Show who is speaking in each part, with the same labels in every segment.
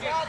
Speaker 1: What?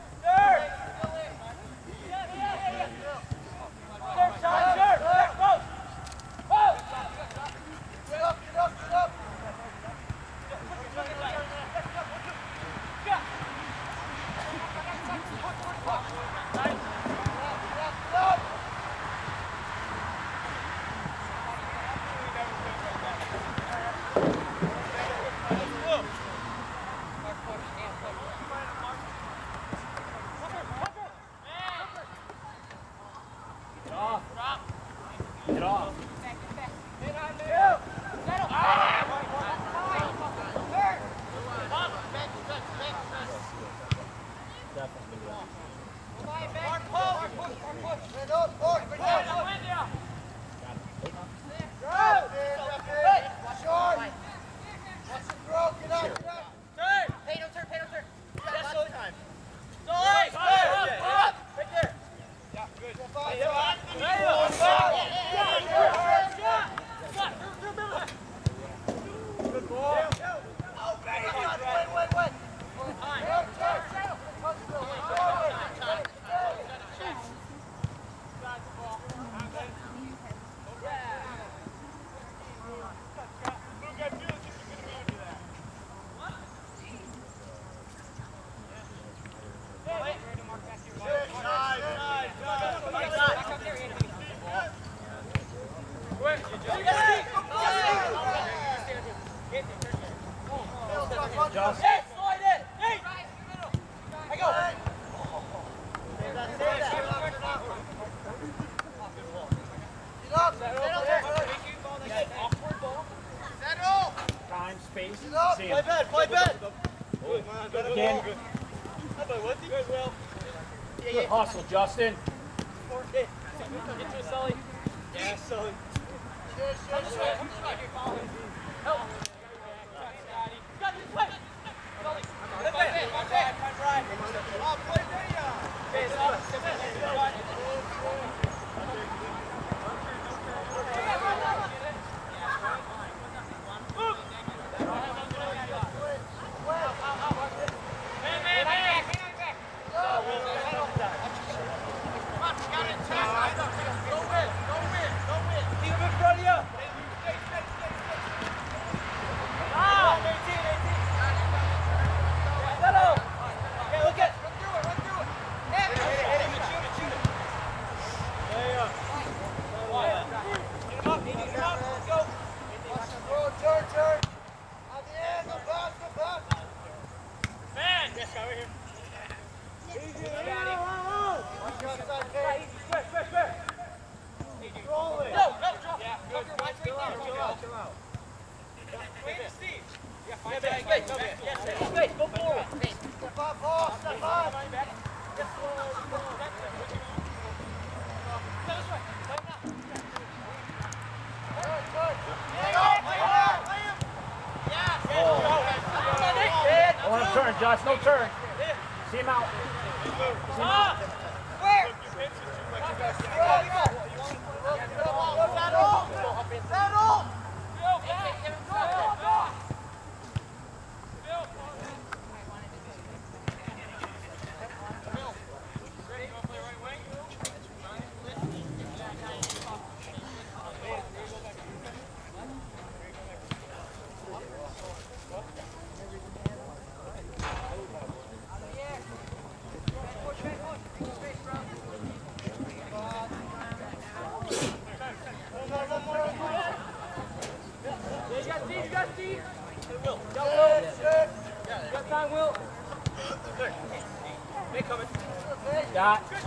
Speaker 1: hustle, Justin.
Speaker 2: Get to it, Sully. Yeah, Sully. Come this way, come this way. Help. Got this way. Sully. Left hand, left hand. Right. Oh, play video. Face up. Step in. Step in.
Speaker 1: I want him turn, Josh. No turn. See him out. See him out. Got. Good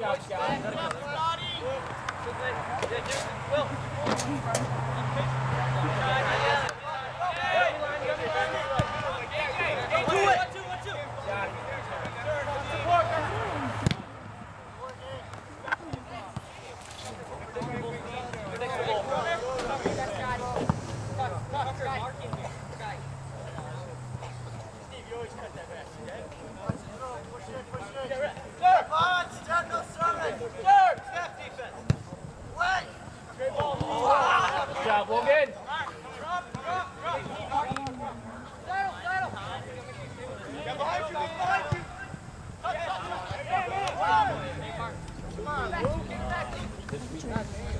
Speaker 1: job, Scott. Good
Speaker 2: Yes,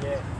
Speaker 2: Yeah.